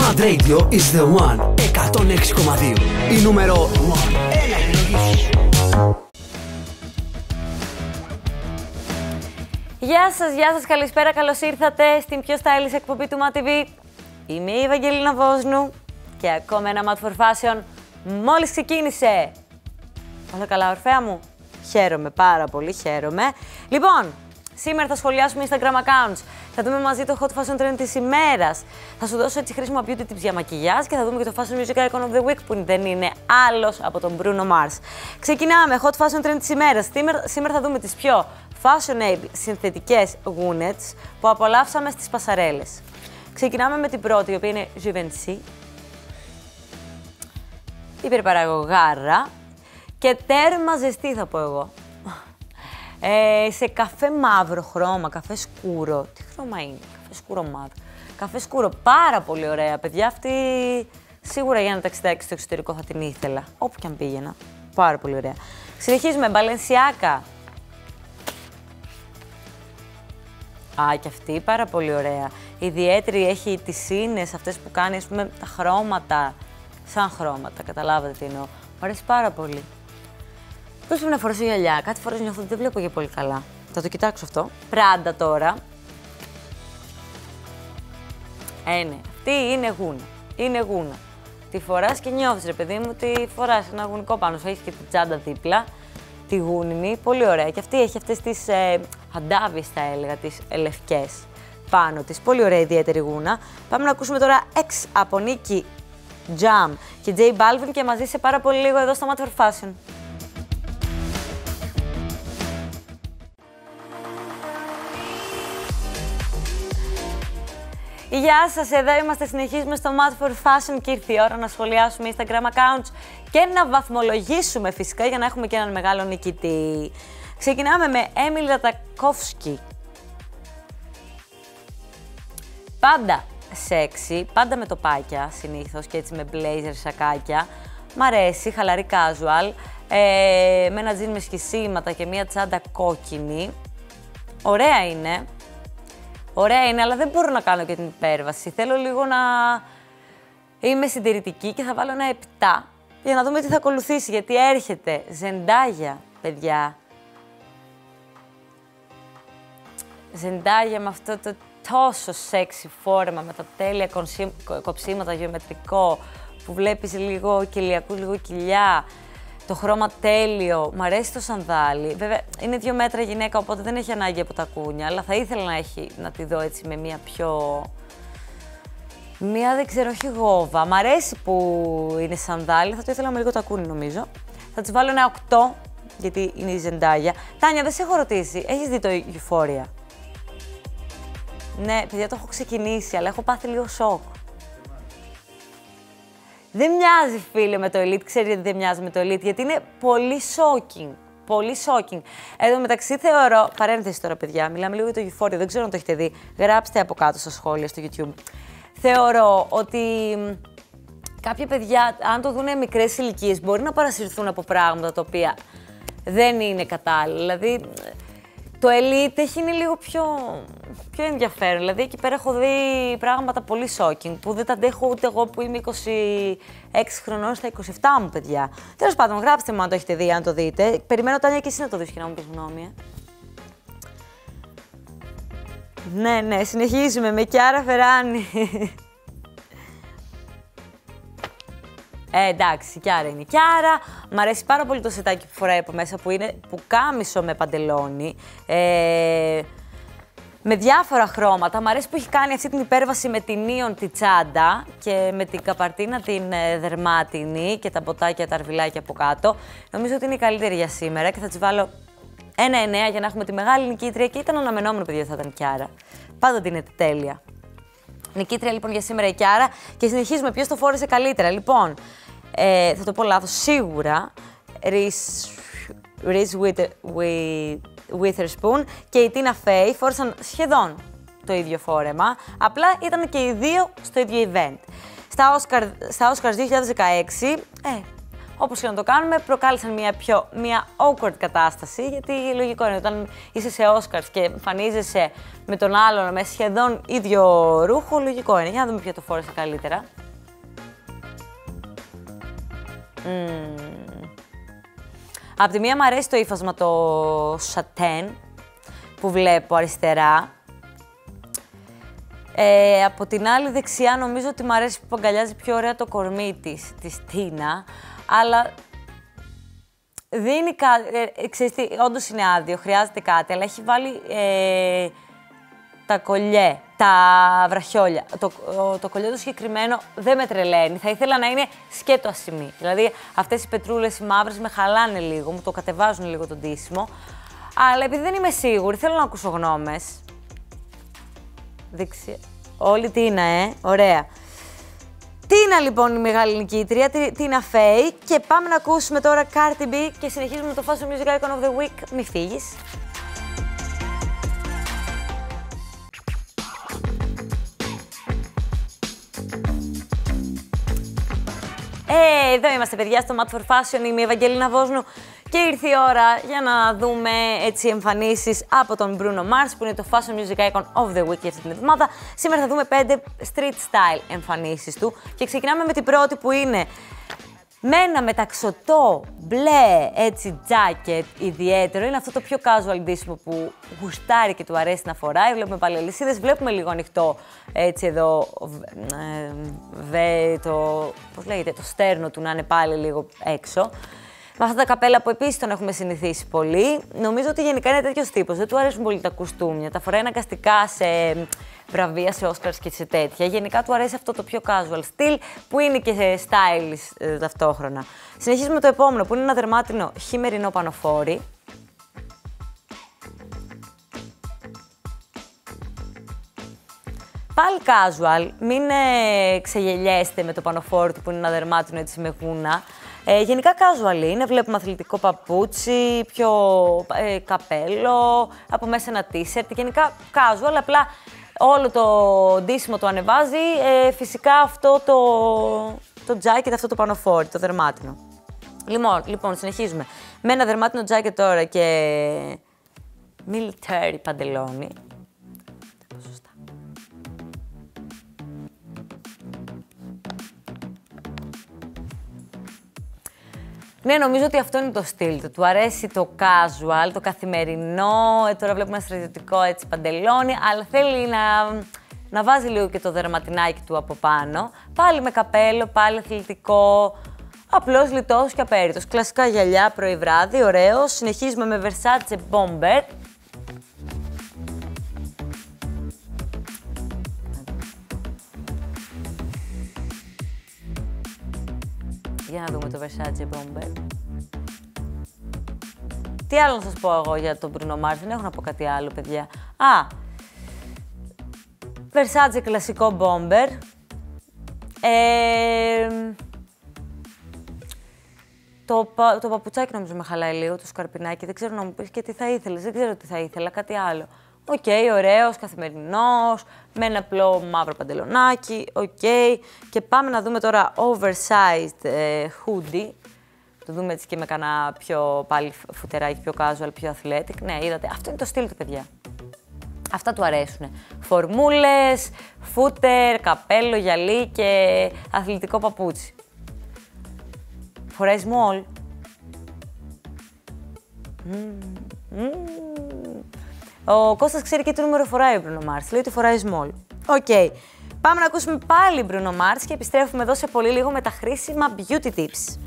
Mad Radio is the one. 106,2. Η νούμερο 1. Έλα, επιλογή. Γεια σας, γεια σας, καλησπέρα. Καλώς ήρθατε στην πιο stylish εκπομπή του MATV. Είμαι η Ευαγγελίνα Βόσνου και ακόμα ένα Mad for Fashion μόλις ξεκίνησε. Όλα καλά, ορφέα μου. Χαίρομαι πάρα πολύ, χαίρομαι. Λοιπόν, σήμερα θα σχολιάσουμε Instagram accounts. Θα δούμε μαζί το Hot Fashion Trend της ημέρας. Θα σου δώσω έτσι χρήσιμα beauty tips για μακιγιάζ και θα δούμε και το Fashion Music Icon of the Week που δεν είναι άλλος από τον Bruno Mars. Ξεκινάμε. Hot Fashion Trend της ημέρας. Σήμερα, σήμερα θα δούμε τις πιο fashionable συνθετικές γούνετς που απολαύσαμε στις πασαρέλες. Ξεκινάμε με την πρώτη, η οποία είναι Givenchy. Υπερπαραγωγάρα και τέρμα ζεστή θα πω εγώ. Ε, σε καφέ μαύρο χρώμα, καφέ σκούρο. Τι χρώμα είναι, καφέ σκούρο μαύρο. Καφέ σκούρο, πάρα πολύ ωραία, παιδιά. Αυτή σίγουρα για ένα ταξιδάκι στο εξωτερικό θα την ήθελα, όπου και αν πήγαινα. Πάρα πολύ ωραία. Συνεχίζουμε, Μπαλενσιάκα. Α, και αυτή πάρα πολύ ωραία. Ιδιαίτερη έχει τις ίνες αυτές που κάνει, ας πούμε, τα χρώματα, σαν χρώματα, καταλάβατε τι εννοώ. Μου αρέσει πάρα πολύ. Πώς πρέπει να φορέσω γυαλιά, κάτι φορές νιώθω ότι δεν βλέπω και πολύ καλά. Θα το κοιτάξω αυτό. Πράντα τώρα. Ε, ναι, αυτή είναι γούνα. Είναι γούνα. Τη φοράς και νιώθεις, ρε παιδί μου, ότι φοράς ένα γουνικό πάνω σου. Έχεις και την τσάντα δίπλα, τη γούνινη, πολύ ωραία. Και αυτή έχει αυτές τις ε, αντάβεις, θα έλεγα, τις λευκές πάνω της. Πολύ ωραία ιδιαίτερη γούνα. Πάμε να ακούσουμε τώρα X από Νίκη Jam και J Balvin και μαζί σε πάρα πολύ λίγο εδώ στο Matter Fashion. Γεια σας, εδώ είμαστε. Συνεχίζουμε στο Mad for Fashion και ήρθε η ώρα να σχολιάσουμε Instagram accounts και να βαθμολογήσουμε φυσικά για να έχουμε και έναν μεγάλο νικητή. Ξεκινάμε με Έμιλ Ρατακόφσκι. Πάντα σεξι, πάντα με τοπάκια συνήθως και έτσι με blazer, σακάκια. Μ' αρέσει, χαλαρή casual, ε, με ένα τζιν με σχισίματα και μία τσάντα κόκκινη. Ωραία είναι. Ωραία είναι, αλλά δεν μπορώ να κάνω και την υπέρβαση. Θέλω λίγο να είμαι συντηρητική και θα βάλω ένα 7 για να δούμε τι θα ακολουθήσει. Γιατί έρχεται ζεντάγια, παιδιά. Ζεντάγια με αυτό το τόσο σεξι φόρμα, με τα τέλεια κοψίματα γεωμετρικό, που βλέπεις λίγο κοιλιακού, λίγο κοιλιά, το χρώμα τέλειο. Μ' αρέσει το σανδάλι. Βέβαια, είναι δύο μέτρα γυναίκα, οπότε δεν έχει ανάγκη από τα κούνια, αλλά θα ήθελα να, έχει, να τη δω έτσι με μία πιο... Μία δεν ξέρω, όχι γόβα. Μ' αρέσει που είναι σανδάλι, θα το ήθελα με λίγο τα κούνι νομίζω. Θα της βάλω ένα 8, γιατί είναι η ζεντάγια. Τάνια, δεν σε έχω ρωτήσει. Έχεις δει το Euphoria; Ναι, παιδιά, το έχω ξεκινήσει, αλλά έχω πάθει λίγο σοκ. Δεν μοιάζει, φίλε, με το Elite. Ξέρετε γιατί δεν μοιάζει με το Elite, γιατί είναι πολύ shocking. Πολύ shocking. Εδώ μεταξύ θεωρώ. Παρένθεση τώρα, παιδιά. Μιλάμε λίγο για το Euphoria. Δεν ξέρω αν το έχετε δει. Γράψτε από κάτω στα σχόλια στο YouTube. Θεωρώ ότι κάποια παιδιά, αν το δουν μικρές ηλικίες, μπορεί να παρασυρθούν από πράγματα τα οποία δεν είναι κατάλληλα. Δηλαδή, το Elite έχει είναι λίγο πιο, πιο ενδιαφέρον. Δηλαδή, εκεί πέρα έχω δει πράγματα πολύ shocking που δεν τα αντέχω ούτε εγώ που είμαι 26 χρονών στα 27 μου παιδιά. Τέλος πάντων, γράψτε μου αν το έχετε δει, αν το δείτε. Περιμένω Τάνια και εσύ να το δεις και να μου πεις γνώμη. ε. Ναι, ναι, συνεχίζουμε με Κιάρα Φεράνη. Ε, εντάξει, η Κιάρα είναι η Κιάρα. Μ' αρέσει πάρα πολύ το σετάκι που φοράει από μέσα που είναι που κάμισο με παντελόνι. Ε, με διάφορα χρώματα. Μ' αρέσει που έχει κάνει αυτή την υπέρβαση με την ίον τη τσάντα και με την καπαρτίνα την ε, δερμάτινη και τα μποτάκια, τα αρβιλάκια από κάτω. Νομίζω ότι είναι η καλύτερη για σήμερα και θα της βάλω ένα εννέα για να έχουμε τη μεγάλη νικήτρια και ήταν αναμενόμενο παιδιά ότι θα ήταν η Κιάρα. Πάντοτε είναι τέλεια. Νικήτρια λοιπόν για σήμερα η Κιάρα και συνεχίζουμε ποιος το φόρεσε καλύτερα. Λοιπόν, ε, θα το πω λάθος, σίγουρα Reese, Reese Wither, Wi- Witherspoon και η Tina Fey φόρεσαν σχεδόν το ίδιο φόρεμα, απλά ήταν και οι δύο στο ίδιο event. Στα Oscar, στα Oscars 2016, ε, Όπως και να το κάνουμε, προκάλεσαν μια πιο μια awkward κατάσταση. Γιατί λογικό είναι όταν είσαι σε Oscars και εμφανίζεσαι με τον άλλον με σχεδόν ίδιο ρούχο, λογικό είναι. Για να δούμε ποιο το φόρεσε καλύτερα. Mm. Απ' τη μία μου αρέσει το ύφασμα το σατέν που βλέπω αριστερά. Ε, από την άλλη δεξιά νομίζω ότι μου αρέσει που αγκαλιάζει πιο ωραία το κορμί της, της Τίνα, αλλά δίνει κάτι, ε, ξέρεις τι, όντως είναι άδειο, χρειάζεται κάτι, αλλά έχει βάλει ε, τα κολλιέ, τα βραχιόλια. Το, το κολλιέ το συγκεκριμένο δεν με τρελαίνει. Θα ήθελα να είναι σκέτο ασημή. Δηλαδή αυτές οι πετρούλες, οι μαύρες με χαλάνε λίγο, μου το κατεβάζουν λίγο τον τίσιμο. Αλλά επειδή δεν είμαι σίγουρη, θέλω να ακούσω γνώμες. Δεξιά. Όλη Τίνα, ε; Ωραία. Τίνα λοιπόν η μεγάλη νικήτρια, Τίνα Φέη; Και πάμε να ακούσουμε τώρα Cardi B και συνεχίζουμε το Fashion Music Icon of the Week. Μη φύγεις. Ε, εδώ είμαστε παιδιά στο Mat for Fashion, είμαι η Ευαγγελίνα Βόσνου και ήρθε η ώρα για να δούμε έτσι εμφανίσεις από τον Bruno Mars που είναι το Fashion Music Icon of the Week για αυτή την εβδομάδα. Σήμερα θα δούμε πέντε street style εμφανίσεις του και ξεκινάμε με την πρώτη που είναι με ένα μεταξωτό μπλε έτσι jacket ιδιαίτερο. Είναι αυτό το πιο casual ντύσιμο που γουστάρει και του αρέσει να φοράει. Βλέπουμε πάλι αλυσίδες, βλέπουμε λίγο ανοιχτό έτσι εδώ ε, βε, το, πώς λέγεται, το στέρνο του να είναι πάλι λίγο έξω. Με αυτά τα καπέλα που επίσης τον έχουμε συνηθίσει πολύ. Νομίζω ότι γενικά είναι τέτοιος τύπος. Δεν του αρέσουν πολύ τα κουστούμια. Τα φοράει αναγκαστικά σε βραβεία, σε Oscars και σε τέτοια. Γενικά του αρέσει αυτό το πιο casual στυλ που είναι και σε stylish ε, ταυτόχρονα. Συνεχίζουμε το επόμενο που είναι ένα δερμάτινο χειμερινό πανοφόρι. Πάλι casual, μην ε, ξεγελιέστε με το πανοφόρι του που είναι ένα δερμάτινο έτσι με γούνα. Ε, γενικά casual είναι, βλέπουμε αθλητικό παπούτσι, πιο ε, καπέλο, από μέσα ένα t-shirt, γενικά casual, απλά όλο το ντύσιμο το ανεβάζει, ε, φυσικά αυτό το, το jacket, αυτό το πανοφόρι, το δερμάτινο. Λοιπόν, λοιπόν, συνεχίζουμε. Με ένα δερμάτινο jacket τώρα και military παντελόνι. Ναι, νομίζω ότι αυτό είναι το στυλ του. Του αρέσει το casual, το καθημερινό. Ε, τώρα βλέπουμε ένα στρατιωτικό έτσι παντελόνι, αλλά θέλει να, να βάζει λίγο και το δερματινάκι του από πάνω. Πάλι με καπέλο, πάλι αθλητικό. Απλώς λιτός και απέριτος. Κλασικά γυαλιά πρωί βράδυ, ωραίο. Συνεχίζουμε με Versace Bomber. Για να δούμε το Versace Bomber. Τι άλλο να σας πω εγώ για τον Bruno Mars, δεν έχω να πω κάτι άλλο, παιδιά. Α, Versace κλασικό Bomber. Ε, το, το παπουτσάκι νομίζω με χαλάει λίγο, το σκαρπινάκι. Δεν ξέρω να μου πεις και τι θα ήθελες. Δεν ξέρω τι θα ήθελα, κάτι άλλο. Ok, okay, ωραίος, καθημερινός, με ένα απλό μαύρο παντελονάκι, ok. Okay. Και πάμε να δούμε τώρα oversized ε, hoodie. Το δούμε έτσι και με κανένα πιο πάλι φουτεράκι, πιο casual, πιο athletic. Ναι, είδατε, αυτό είναι το στυλ του, παιδιά. Αυτά του αρέσουν. Φορμούλες, φούτερ, καπέλο, γυαλί και αθλητικό παπούτσι. Φοράει small. Ο Κώστας ξέρει και τι νούμερο φοράει ο Bruno Mars. Λέει ότι φοράει small. Ok. Okay. Πάμε να ακούσουμε πάλι Bruno Mars και επιστρέφουμε εδώ σε πολύ λίγο με τα χρήσιμα beauty tips.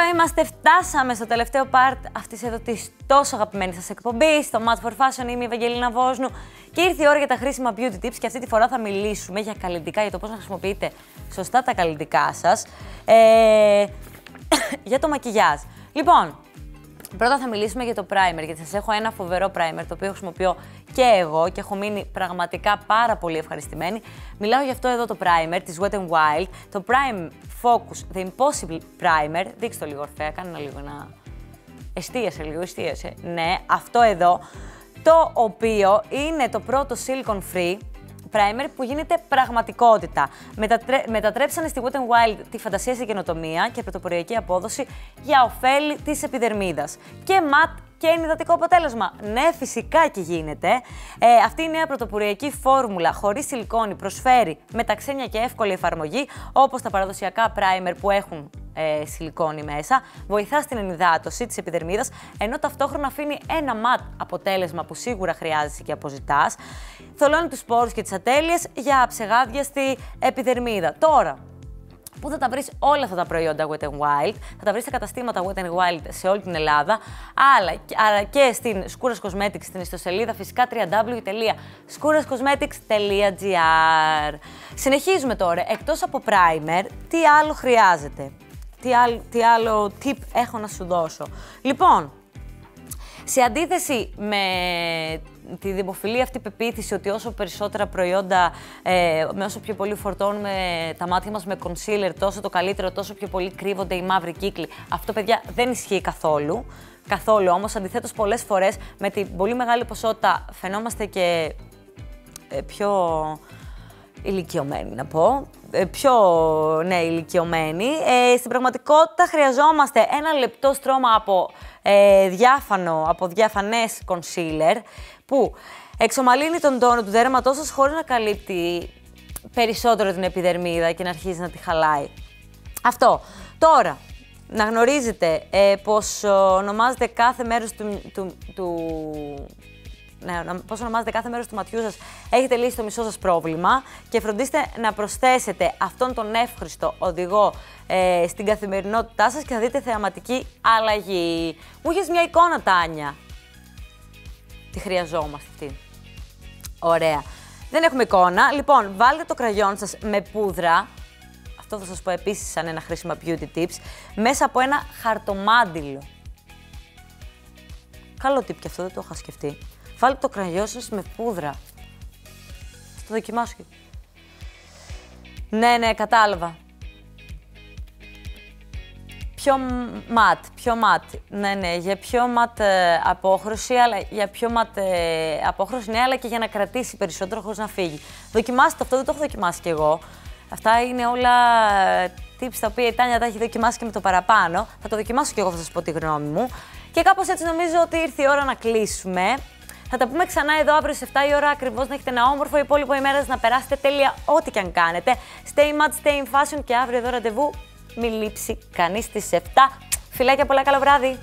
Εδώ είμαστε, φτάσαμε στο τελευταίο part αυτής εδώ της τόσο αγαπημένης σας εκπομπής. Στο Mad for Fashion είμαι η Ευαγγελίνα Βόσνου και ήρθε η ώρα για τα χρήσιμα beauty tips. Και αυτή τη φορά θα μιλήσουμε για καλλυντικά, για το πώς να χρησιμοποιείτε σωστά τα καλλιτικά σας. Ε, για το μακιγιάζ. Λοιπόν, Πρώτα θα μιλήσουμε για το primer, γιατί σας έχω ένα φοβερό primer, το οποίο χρησιμοποιώ και εγώ και έχω μείνει πραγματικά πάρα πολύ ευχαριστημένη. Μιλάω για αυτό εδώ το primer της Wet n Wild, το Prime Focus The Impossible Primer. Δείξτε το λίγο ορφέα, κάνε ένα λίγο να... Εστίασε λίγο, εστίασε. Ναι, αυτό εδώ. Το το οποίο είναι το πρώτο silicon free primer που γίνεται πραγματικότητα. Μετατρέ... Μετατρέψανε στη Wet n Wild τη φαντασία στην καινοτομία και πρωτοποριακή απόδοση για ωφέλη της επιδερμίδας. Και ματ και ενυδατικό αποτέλεσμα. Ναι, φυσικά και γίνεται. Ε, αυτή η νέα πρωτοποριακή φόρμουλα χωρίς σιλικόνη προσφέρει μεταξένια και εύκολη εφαρμογή, όπως τα παραδοσιακά primer που έχουν ε, σιλικόνη μέσα, βοηθά στην ενυδάτωση της επιδερμίδας, ενώ ταυτόχρονα αφήνει ένα ματ αποτέλεσμα που σίγουρα χρειάζεσαι και αποζητάς. Θολώνει τους σπόρους και τις ατέλειες για ψεγάδιαστη επιδερμίδα. Τώρα, Πού θα τα βρεις όλα αυτά τα προϊόντα Wet n Wild. Θα τα βρεις στα καταστήματα Wet n Wild σε όλη την Ελλάδα, αλλά, αλλά και στην Skouras Cosmetics, στην ιστοσελίδα φυσικά www.skourascosmetics.gr. Συνεχίζουμε τώρα. Εκτός από primer, τι άλλο χρειάζεται; Τι άλλο, τι άλλο tip έχω να σου δώσω; Λοιπόν, σε αντίθεση με τη δημοφιλή αυτή πεποίθηση ότι όσο περισσότερα προϊόντα, ε, με όσο πιο πολύ φορτώνουμε τα μάτια μας με concealer, τόσο το καλύτερο, τόσο πιο πολύ κρύβονται οι μαύροι κύκλοι. Αυτό, παιδιά, δεν ισχύει καθόλου. Καθόλου όμως, αντιθέτως πολλές φορές με την πολύ μεγάλη ποσότητα φαινόμαστε και ε, πιο ηλικιωμένοι να πω, ε, πιο ναι, ηλικιωμένοι. Ε, στην πραγματικότητα χρειαζόμαστε ένα λεπτό στρώμα από ε, διάφανο, από διαφανές concealer, που εξομαλύνει τον τόνο του δέρματός σας χωρίς να καλύπτει περισσότερο την επιδερμίδα και να αρχίζει να τη χαλάει. Αυτό. Τώρα, να γνωρίζετε ε, πως ονομάζεται κάθε μέρος του, του, του ναι, πώ ονομάζεται κάθε μέρος του ματιού σας, έχετε λύσει το μισό σας πρόβλημα και φροντίστε να προσθέσετε αυτόν τον εύχριστο οδηγό ε, στην καθημερινότητά σας και θα δείτε θεαματική αλλαγή. Μου είχες μια εικόνα, Τάνια. Τη χρειαζόμαστε αυτή. Ωραία. Δεν έχουμε εικόνα. Λοιπόν, βάλτε το κραγιόν σας με πούδρα. Αυτό θα σας πω επίσης σαν ένα χρήσιμο beauty tips. Μέσα από ένα χαρτομάντιλο. Καλό tip και αυτό, δεν το είχα σκεφτεί. Βάλτε το κραγιό σας με πούδρα. Θα το δοκιμάσω. Ναι, ναι, κατάλαβα. Πιο ματ, πιο ματ. Ναι, ναι, για πιο ματ ε, απόχρωση, αλλά για πιο ματ ε, απόχρωση, ναι, αλλά και για να κρατήσει περισσότερο χωρίς να φύγει. Δοκιμάστε αυτό, δεν το έχω δοκιμάσει κι εγώ. Αυτά είναι όλα ε, tips τα οποία η Τάνια τα έχει δοκιμάσει και με το παραπάνω. Θα το δοκιμάσω κι εγώ, θα σας πω τη γνώμη μου. Και κάπως έτσι νομίζω ότι ήρθε η ώρα να κλείσουμε. Θα τα πούμε ξανά εδώ αύριο σε 7 η ώρα ακριβώς. Να έχετε ένα όμορφο υπόλοιπο ημέρα, να περάσετε τέλεια ό,τι και αν κάνετε. Stay mad, stay in fashion και αύριο εδώ ραντεβού. Μην λείψει κανείς στις 7. Φιλάκια, πολλά καλό βράδυ.